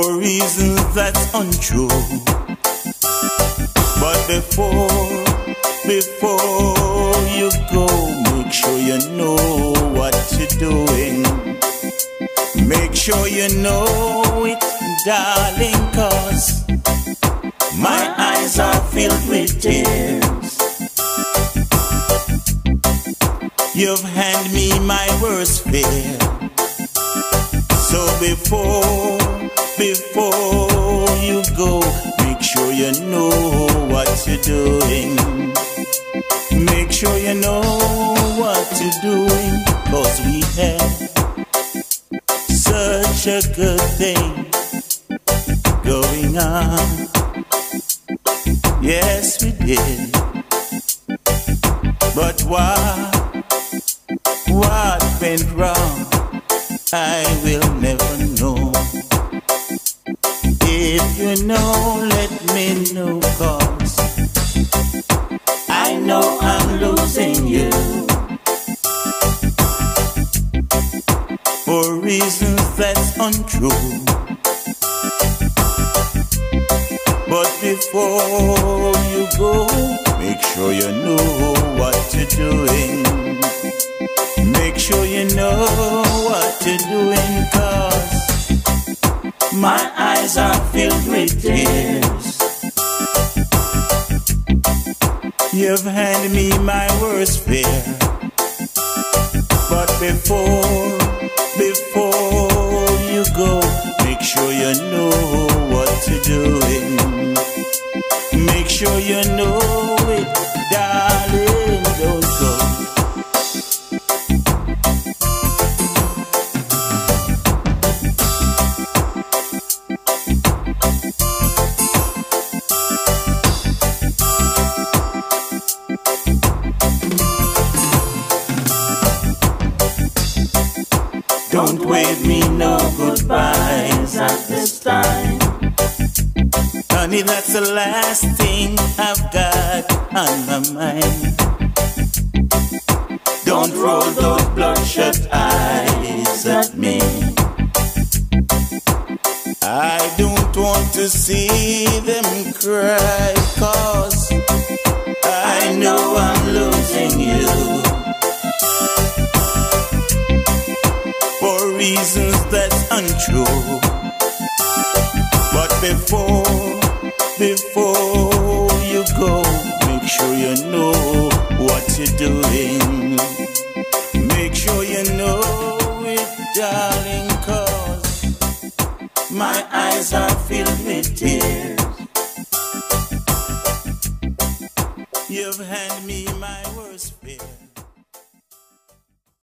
reasons that's untrue. But before, before you go, make sure you know what you're doing. Make sure you know it, darling, cause my eyes are filled with tears. You've handed me my worst fear. So before, before you go, make sure you know what you're doing. Make sure you know what you're doing, cause we have such a good thing going on. Yes, we did. But what, what went wrong? I will never know. If you know, let me know, cause I know I'm losing you. For reasons that's untrue. But before you go, make sure you know what you're doing. Make sure you know what you're doing, cause my eyes are filled with tears. You've handed me my worst fear. But before, before you go, make sure you know what you're doing. Make sure you know it, Don't wave me no goodbyes at this time. Honey, that's the last thing I've got on my mind. Don't roll those bloodshot eyes at me. I don't want to see them cry, cause I know I'm losing untrue. But before, before you go, make sure you know what you're doing. Make sure you know it, darling, cause my eyes are filled with tears. You've handed me